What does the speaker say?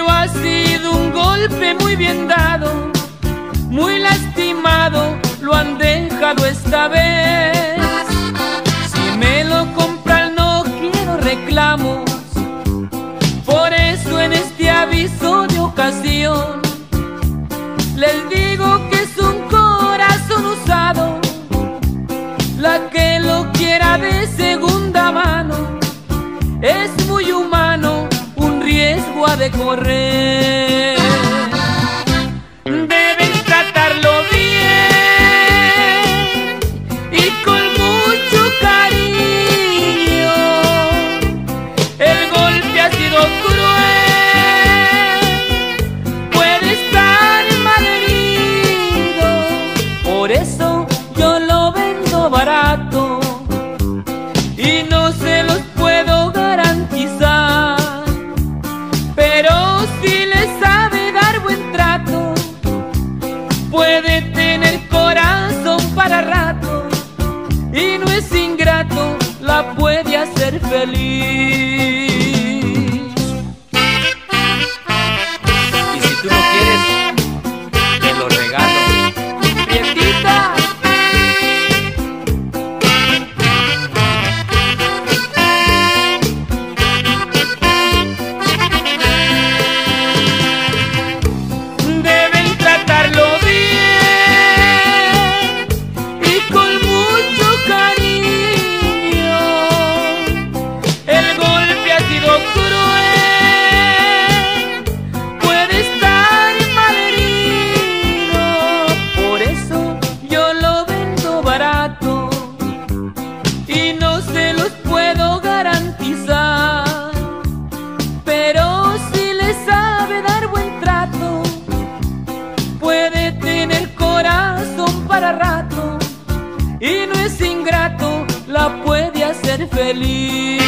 pero ha sido un golpe muy bien dado, muy lastimado, lo han dejado esta vez. Si me lo compran no quiero reclamos, por eso en este aviso de ocasión les digo que es un corazón usado, la que lo quiera de segunda mano, es muy humano de correr. Deben tratarlo bien y con mucho cariño. El golpe ha sido cruel, puede estar malherido, por eso yo lo vendo barato y no se los si le sabe dar buen trato, puede tener corazón para rato y no es ingrato, la puede hacer feliz. Puede hacer feliz.